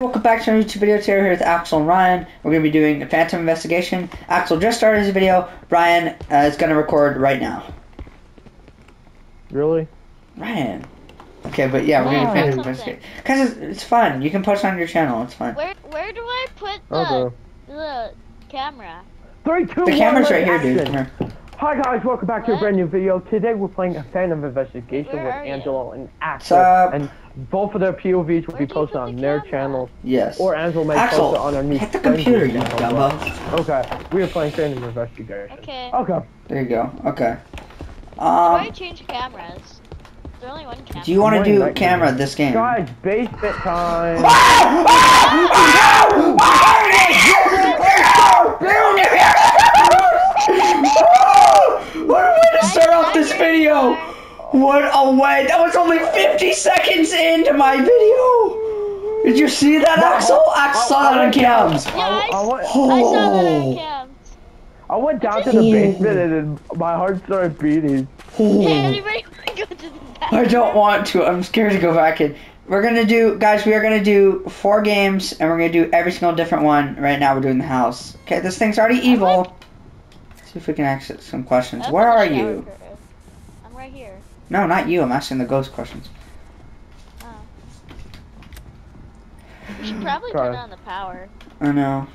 Welcome back to our YouTube video. Today we're here with Axel and Ryan. We're going to be doing a Phantom Investigation. Axel just started his video. Ryan uh, is going to record right now. Really? Ryan. Okay, but yeah, we're going to Why? Phantom Investigation. Because it's, it's fun. You can post it on your channel. It's fun. Where where do I put the Okay. the camera? Three, two, The camera's let's right here, dude. action. Come here. Hi guys, welcome back to a brand new video. Today we're playing a Phantom Investigation Where with are you? Angelo and Axel. Sup? And both of their POVs will Where be posted on the their camera? channels. Yes. Or Angelo may Axel, post it on our new hit the computer, you dumbo. Okay, we are playing Phantom Investigation. Okay. Okay. There you go. Okay. How do Um, change cameras? There's only one camera. do you want to do night, camera this game? Guys, basement time. What a way to start off this video! What a way! That was only 50 seconds into my video! Did you see that, Axel? Axel saw that on cams! Yeah, I, I, s- went, I saw that Oh. on cams. I went down to the basement and then my heart started beating. Oh. Hey, Ooh. anybody want to go to the? I don't want to. I'm scared to go back in. We're gonna do, guys. We are gonna do four games, and we're gonna do every single different one. Right now, we're doing the house. Okay, this thing's already evil. See if we can ask some questions. I'm Where are shower you? Curtain. I'm right here. No, not you. I'm asking the ghost questions. Oh. We should probably turn Okay. on the power. I know.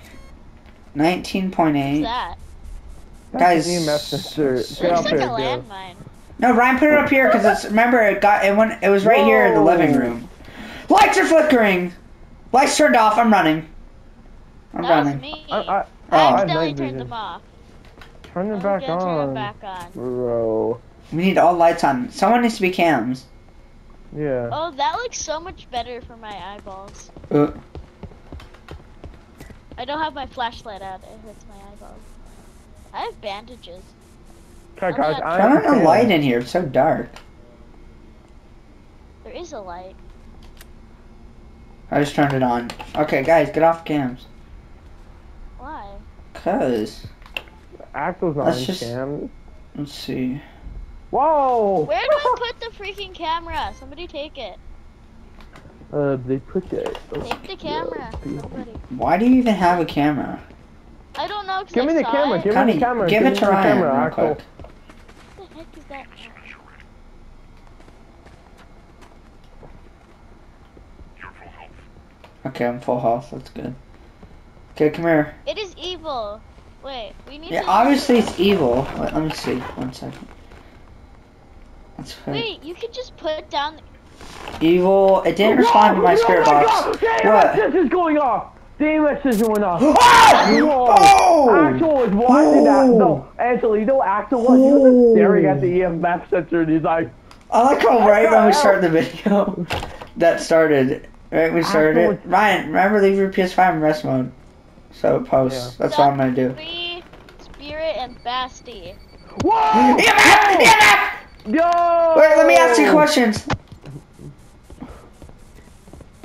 19.8. What's that? Guys- you EMF sensor. It Get looks up like a here, dude. landmine. No, Ryan, put it up here because it's. Remember, it got it went. It was right here in the living room. Lights are flickering. Lights turned off. I'm running. I'm That running. was me. I, I, Oh. I I accidentally night turned them off. Turn it I'm back gonna turn them back on. Bro. We need all lights on. Someone needs to be cams. Yeah. Oh, that looks so much better for my eyeballs. Uh, I don't have my flashlight out. It hurts my eyeballs. I have bandages. Okay, I'm guys, not- I turn on a light in here. It's so dark. There is a light. I just turned it on. Okay, guys, get off cams. Why? Cause Axel's not Let's just- cam. let's see. Whoa! Where do I put the freaking camera? Somebody take it. Uh, they put it. Take the camera. Somebody. Why do you even have a camera? I don't know. Give I me the camera. It. Give Connie, me the camera. give Give it me to the Ryan camera, real Axel. quick. What the heck is that? Okay, I'm full health. That's good. Okay, come here. It is evil. Wait, we need to. Yeah, to. obviously it's evil. Wait, let me see. One second. That's right. Wait, you could just put down. Evil. It didn't respond to my spirit oh my box. God! What? EMF is going off. The EMF is going off. Ah! Oh! Axel was watching that. Oh! No, Angelo, you know Axel was. He was Oh! staring at the EMF sensor and he's like, I like how right when we the started the video, that started. Right we started it. Ryan, remember leave your PS5 in rest mode. So post. Yeah. That's what I'm gonna do. Free, Spirit, and Basti. Whoa! EMF! EMF! Yo! Wait, let me ask you questions.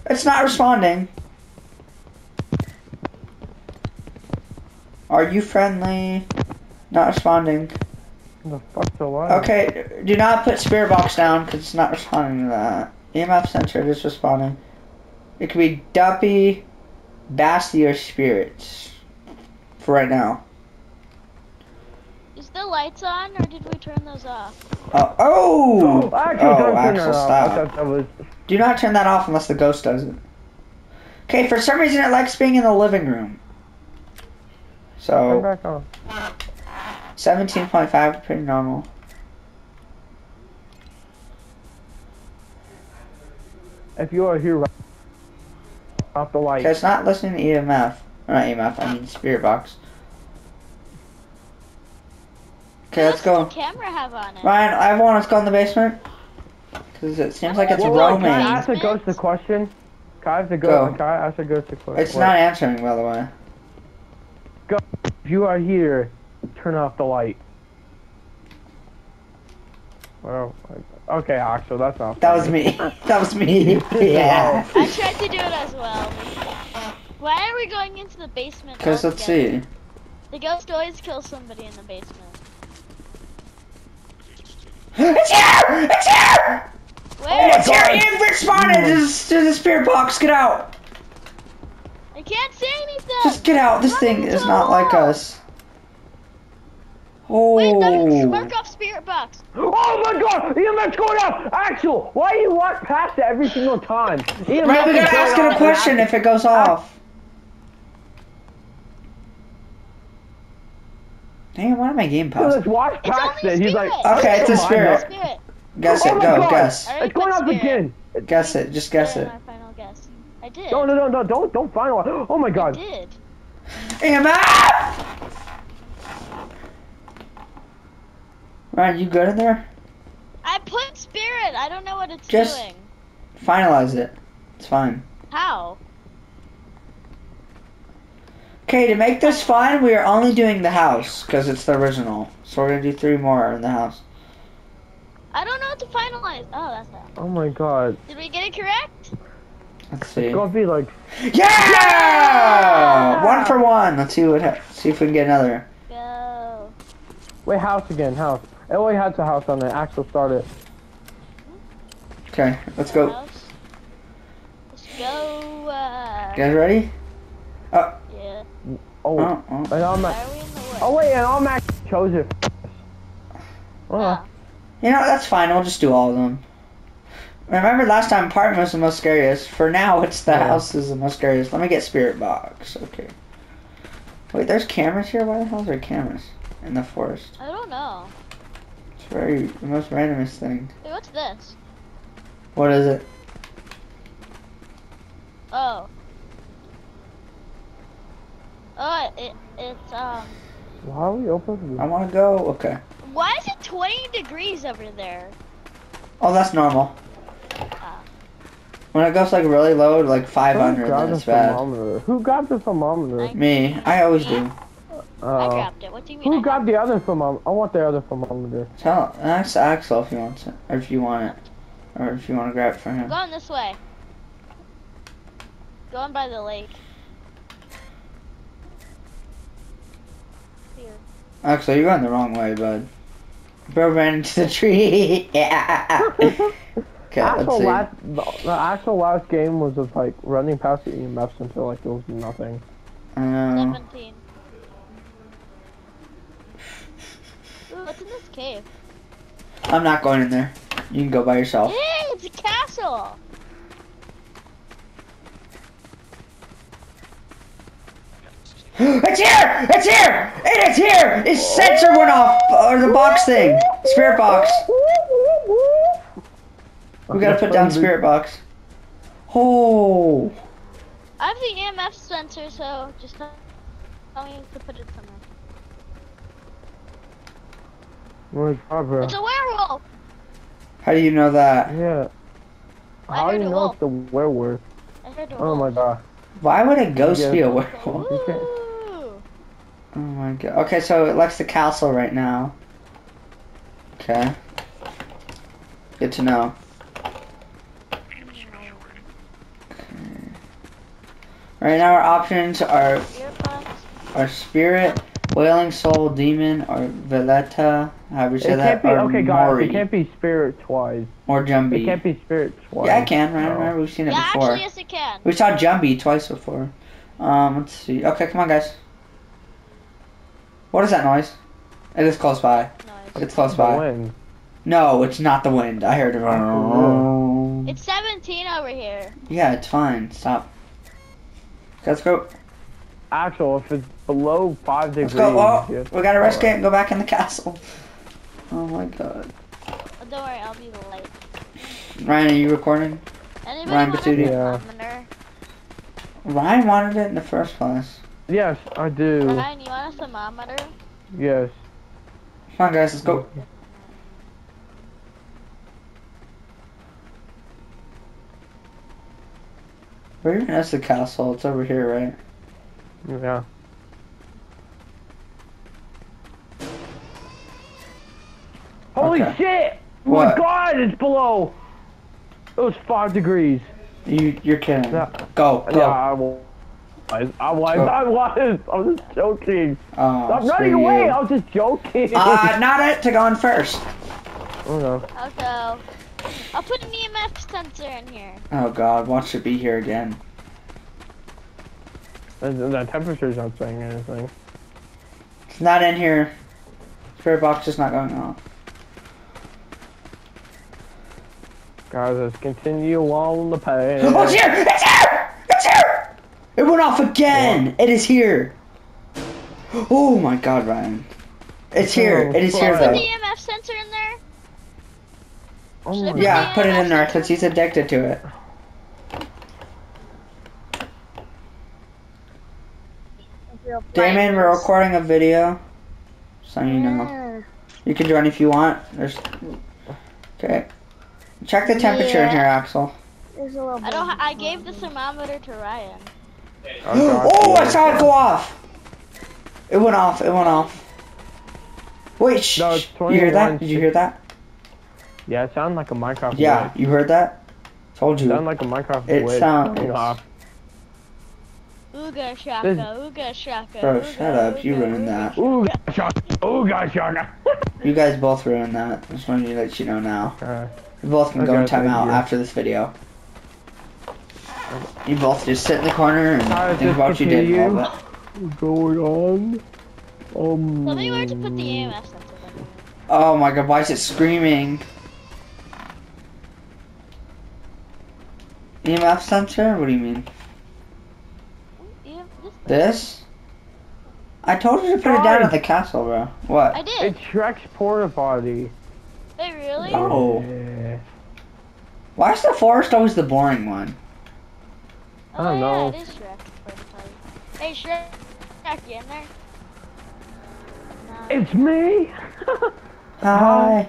It's not responding. Are you friendly? Not responding. The fuck's? Okay, do not put spirit box down because it's not responding to that. EMF sensor is responding. It could be Duppy, Basti, or Spirits. For right now. Is the lights on, or did we turn those off? Uh, oh, oh! Oh, Axel, oh, don't turn Axel, that off. stop. I thought that was. Do not turn that off unless the ghost does it. Okay, for some reason it likes being in the living room. Turn So, back on. 17.5, pretty normal. If you are here, off the light. Okay, it's not listening to EMF. Not EMF, I mean Spirit Box. Okay, let's go. camera have on it? Ryan, everyone, let's go in the basement. Because it seems like it's Whoa, whoa, roaming. Can I ask the ghost a question? Can I ask the Go. ghost? Can I ask the ghost a question? It's not answering, by the way. Go. If you are here, turn off the light. Well, okay, Axel, that's not. That was me. That was me. yeah. I tried to do it as well. Why are we going into the basement? Because let's see. The ghost always kills somebody in the basement. It's here! It's here! Where? it's here! It responded to, the- to the spirit box. Get out! I can't see anything. Just get out. This thing is not like us. Wait, the Oh. mark off spirit box. Oh my god! EMF's going up! Axel, why do you walk past it every single time? EMF Right, we gotta ask it a question if it goes off. Damn, why am I game Axel paused? just walks It's past it. He's like, spirit. Okay, it's a spirit. no." Spirit. Guess Oh it, go, God. guess. I It's going put off again. Guess it, just guess it. My final guess. I did. No, no, no, no, don't, don't finalize. Oh my God. I god. did. EMF! Ryan, you good in there? I put spirit. I don't know what it's Just- doing. Finalize it. It's fine. How? Okay, to make this fun, we are only doing the house because it's the original. So we're gonna do three more in the house. I don't know what to finalize. Oh, that's that. Oh my god. Did we get it correct? Let's see. It's gonna be like, Yeah! One for one. Let's see what. Ha- see if we can get another. Go. wait, house again, house. It only has a house on it. Axel started. Okay, let's go. House. Let's go. Uh, You guys ready? Yeah. Oh, Oh, oh. and all Why my, are we in the way? oh wait, and all Max chose it. Oh, Ah. You know that's fine. We'll just do all of them. Remember last time apartment was the most scariest. For now, it's the Yeah. house is the most scariest. Let me get spirit box. Okay. Wait, there's cameras here. Why the hell are there cameras in the forest? I don't know. It's very the most randomest thing. Wait, what's this? What is it? Oh. Oh, it, it's, um, why are we open? I want to go. Okay. why is it 20 degrees over there? Oh, that's normal. Ah. When it goes like really low, like 500, grabbed then the it's bad. thermometer? Who grabbed the thermometer? I- Me, I always do. I Uh, grabbed it. What do you mean? who I grabbed the other thermometer? I want the other thermometer. Tell ask Axel if he wants it, or if you want it, or if you want to grab it for him. Going this way. Going by the lake. Here. Axel, you're going the wrong way, bud. Bro ran into the tree. yeah. Okay, actual last, the, the actual last game was of like running past the EMFs until like there was nothing. I know. 17. Ooh, what's in this cave? I'm not going in there. You can go by yourself. Hey, it's a castle! It's here! It's here! It is here! Its sensor went off, or the box thing, spirit box. We gotta put down spirit box. Oh, I have the EMF sensor, so just tell tell me to put it somewhere. My god, bro. It's a werewolf! how do you know that? Yeah. I How do you know wolf. it's a werewolf? I heard a Oh my god. Why would a ghost Yeah. be a werewolf? You can't- Ooh. Oh my god. Okay, so it likes the castle right now. Okay. Good to know. Right now our options are Earbuds. are spirit, wailing soul, demon, or Veleta, however you It say can't that, be or okay, guys. It can't be spirit twice. or It can't be spirit twice. Yeah, I can. Right? No. Remember, we've seen it Yeah, before. actually, yes, it can. We saw Jumby twice before. Um, let's see. Okay, come on, guys. What is that noise? It is close by. Noise. It's close The by. wind. No, it's not the wind. I heard it. Oh. It's 17 over here. Yeah, it's fine. Stop. Let's go. Actual, if it's below five Let's degrees. go. Oh, you have we gotta risk it Alright. and go back in the castle. Oh my god. Oh, don't worry, I'll be the light. Ryan, are you recording? Anybody Ryan want Batuti. Yeah. Ryan wanted it in the first place. Yes, I do. Ryan, you want a thermometer? Yes. Come on, guys. Let's go. Where even is the castle? It's over here, right? Yeah. Holy Okay. shit! Oh What? my god, it's below! It was five degrees. You, you're kidding. Yeah. Go, go. Yeah, I was. I was, I was, Go. I was, I was just joking. Oh, Stop running screw away, you. I was just joking. Uh, not it to go on first. oh no. I'll go. I'll put an EMF sensor in here. Oh god, watch it be here again. The, the temperature's not saying anything. It's not in here. Spirit box is not going off. Guys, let's continue on the path. Oh, it's here! It's here! It's here! It went off again! It is here! Oh my god, Ryan. It's here. Oh, it is here, Put the though. EMF sensor in there. Oh Yeah, put it in there because he's addicted to it. Damon, we're recording a video. So you know. You can join if you want. There's. Okay. Check the temperature in here, Axel. I don't. I gave the thermometer to Ryan. Oh, I saw it go off. It went off. It went off. Wait, shh. No. You hear that? Did you hear that? Yeah, it sounded like a Minecraft Yeah, glitch. you heard that? Told you. It sounded like a Minecraft It glitch sound- going off. Ooga shaka, ooga shaka. Bro, ooga, shut up. You ooga, ruined ooga. that. Ooh, gotcha. Ooh, gotcha. You guys both ruined that. Just wanted to let you know now. Uh, You both can go in timeout after this video. You both just sit in the corner and Alright, think about what you did and all continue. that. what's going on? Um. Tell me where to put the EMF sensor. Oh my god, why is it screaming? EMF sensor? What do you mean? Yeah, this. This? I told you to put it down at the castle, bro. What? I did. It's Shrek's porta potty. Wait, really? Oh. Yeah. Why is the forest always the boring one? I don't oh, know. Yeah, it is Shrek. Porta potty. Hey, Shrek, Shrek, you in there? No. It's me. Hi.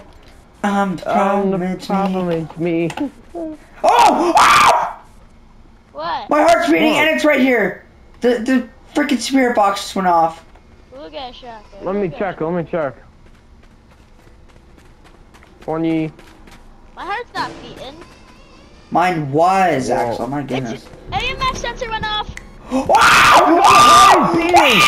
I'm the Um, problem, the it's me. problem is me. Oh! Ah! What? My heart's beating What? and it's right here. The the freaking spirit box just went off. Ooga shaka. Let me check. Let me check. Twenty. My heart's not beating. Mine was Whoa. Axel. My goodness. EMF sensor went off. Wow! beating.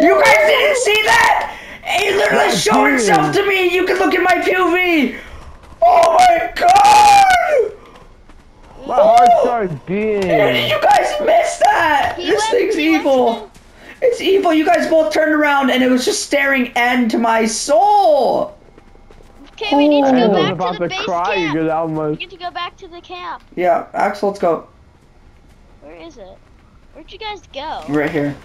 You guys didn't see that? It literally That's showed weird. itself to me. You can look at my POV. Oh my god! My heart started beating. You guys missed that. He this went- thing's evil. It's evil. You guys both turned around and it was just staring into my soul. Okay, we need to Oh. go back about to the to base cry camp. because I We need to go back to the camp. Yeah, Axel, let's go. Where is it? Where'd you guys go? Right here.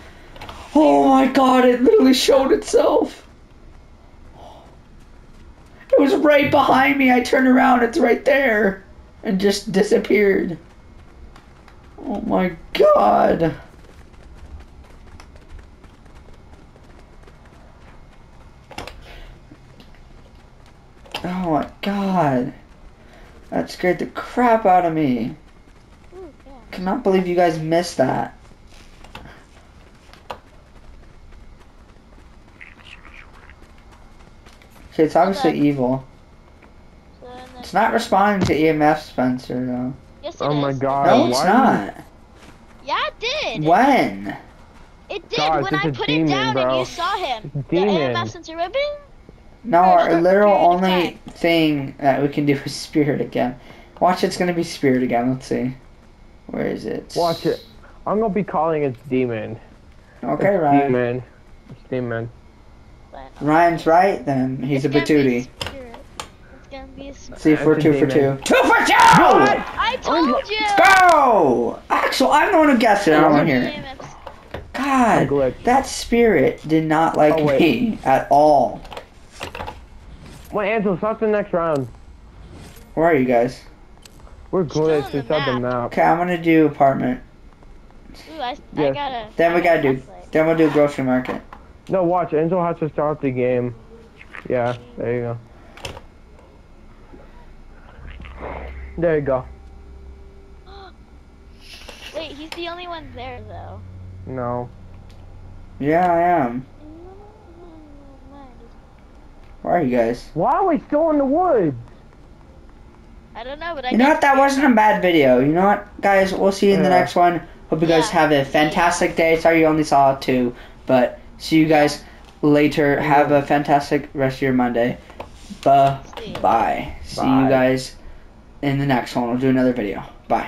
Oh my god, it literally showed itself. It was right behind me. I turned around, it's right there. And just disappeared. Oh my god. Oh my god. That scared the crap out of me. Cannot believe you guys missed that. Okay, it's obviously Okay. evil. So It's not responding to EMF, sensor, though. Yes, it Oh my. God. No, it's are you- not. Yeah, it did. When? It did Guys, when I put demon, it down bro. and you saw him. It's a The. EMF sensor went bing. No, our literal only thing that we can do is spirit again. Watch, it's gonna be spirit again. Let's see. Where is it? Watch it. I'm gonna be calling it demon. Okay, It's Ryan. Demon. It's demon. But Ryan's right, then um, he's it's a gonna be It's gonna be a spirit. See if we're It's a two for two. demon. Two for two! I told you. Go! Axel, I'm the one who guessed it. I don't want to hear it. God, that spirit did not like Oh, me at all. Wait, Angel, start the next round. Where are you guys? We're Still glitched on the inside the map. map. Okay, I'm gonna do apartment. Ooh, I, I Yes. gotta. Then we gotta do. flashlight. Then we'll do grocery market. No, watch. Angel has to start the game. Yeah, there you go. There you go. Wait, he's the only one there though. No. Yeah, I am. Where are you guys? Why are we still in the woods? I don't know, but I. You know what? That wasn't a bad video. You know what, guys? We'll see you in the Yeah. next one. Hope you guys Yeah. have a fantastic day. Sorry you only saw two, but see you guys later. Have a fantastic rest of your Monday. Bye. See. Bye. See you guys in the next one. We'll do another video. Bye.